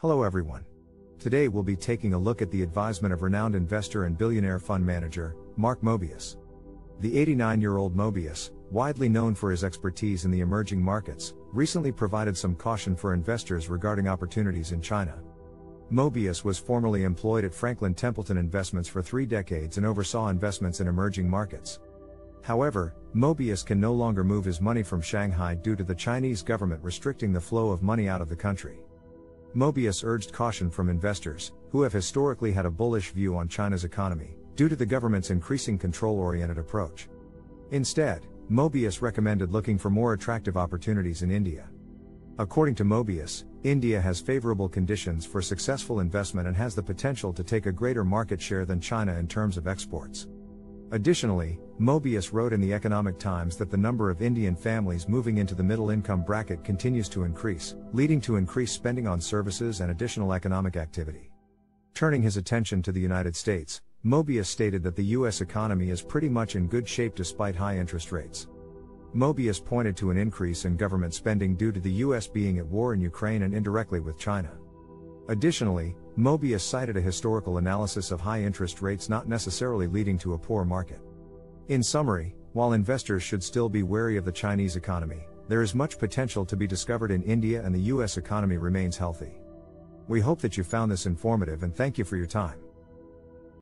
Hello everyone. Today we'll be taking a look at the advisement of renowned investor and billionaire fund manager, Mark Mobius. The 89 year old Mobius, widely known for his expertise in the emerging markets, recently provided some caution for investors regarding opportunities in China. Mobius was formerly employed at Franklin Templeton Investments for three decades and oversaw investments in emerging markets. However, Mobius can no longer move his money from Shanghai due to the Chinese government restricting the flow of money out of the country. Mobius urged caution from investors, who have historically had a bullish view on China's economy, due to the government's increasing control oriented approach. Instead, Mobius recommended looking for more attractive opportunities in India. According to Mobius, India has favorable conditions for successful investment and has the potential to take a greater market share than China in terms of exports. Additionally, Mobius wrote in the Economic Times that the number of Indian families moving into the middle income bracket continues to increase, leading to increased spending on services and additional economic activity. Turning his attention to the United States, Mobius stated that the U.S. economy is pretty much in good shape despite high interest rates. Mobius pointed to an increase in government spending due to the U.S. being at war in Ukraine and indirectly with China. Additionally, Mobius cited a historical analysis of high interest rates not necessarily leading to a poor market. In summary, while investors should still be wary of the Chinese economy, there is much potential to be discovered in India and the US economy remains healthy. We hope that you found this informative and thank you for your time.